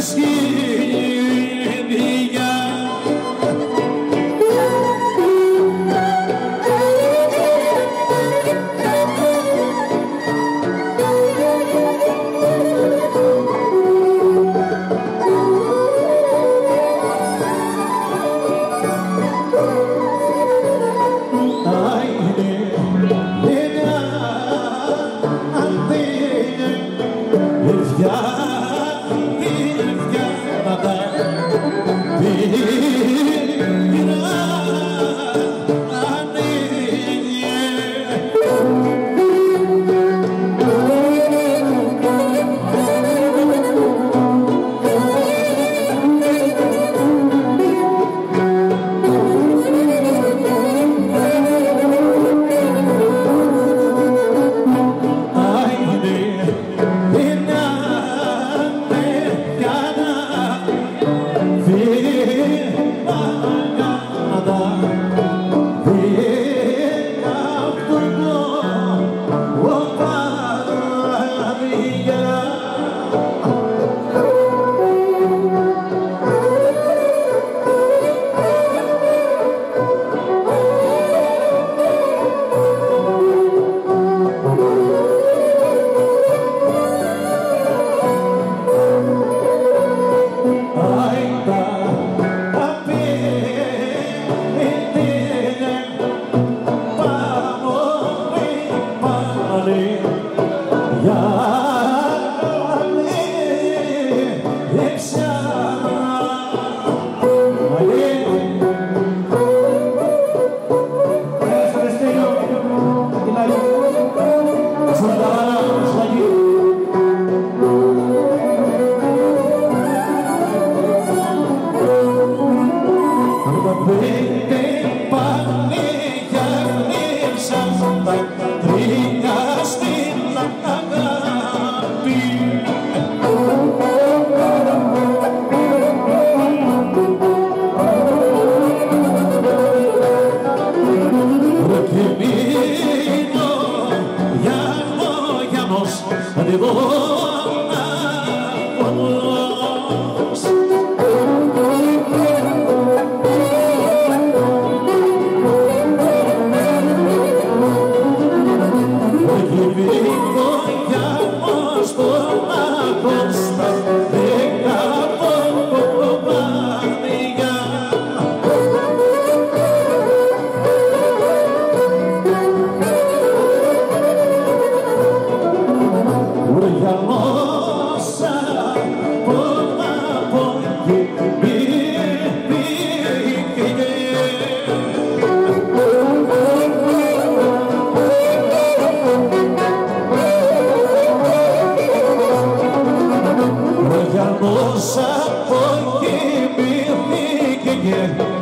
eski amor one. Porque me ligue, yeah.